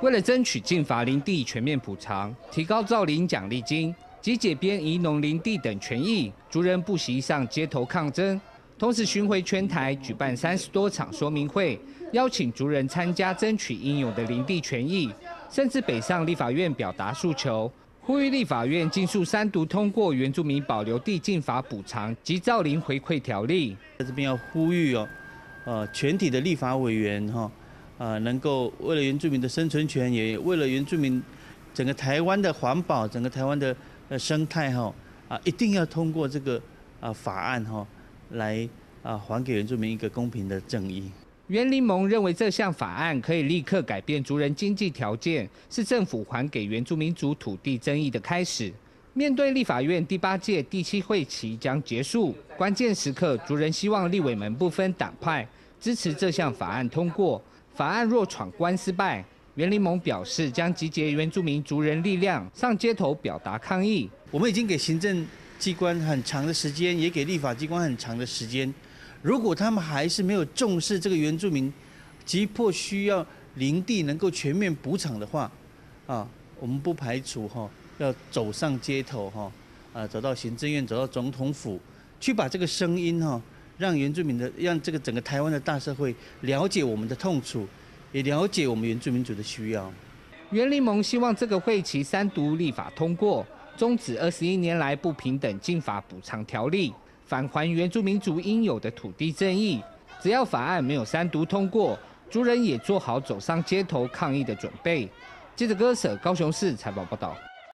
为了争取禁伐林地全面补偿、提高造林奖励金及解编移农林地等权益，族人不惜上街头抗争，同时巡回全台举办三十多场说明会，邀请族人参加争取应有的林地权益，甚至北上立法院表达诉求。呼吁立法院尽速三读通过原住民保留地禁法补偿及造林回馈条例。在这边要呼吁哦，呃，全体的立法委员哈，呃，能够为了原住民的生存权，也为了原住民整个台湾的环保，整个台湾的呃生态哈，啊，一定要通过这个啊法案哈，来啊还给原住民一个公平的正义。袁林盟认为这项法案可以立刻改变族人经济条件，是政府还给原住民族土地争议的开始。面对立法院第八届第七会期将结束，关键时刻，族人希望立委们不分党派支持这项法案通过。法案若闯关失败，袁林盟表示将集结原住民族人力量上街头表达抗议。我们已经给行政机关很长的时间，也给立法机关很长的时间。如果他们还是没有重视这个原住民急迫需要林地能够全面补偿的话，啊，我们不排除哈要走上街头哈，啊，走到行政院，走到总统府，去把这个声音哈，让原住民的，让这个整个台湾的大社会了解我们的痛楚，也了解我们原住民族的需要。袁林盟希望这个会期三读立法通过，终止二十一年来不平等进法补偿条例。返还原住民族应有的土地正义，只要法案没有三读通过，族人也做好走上街头抗议的准备。记者歌舍高雄市采访报道。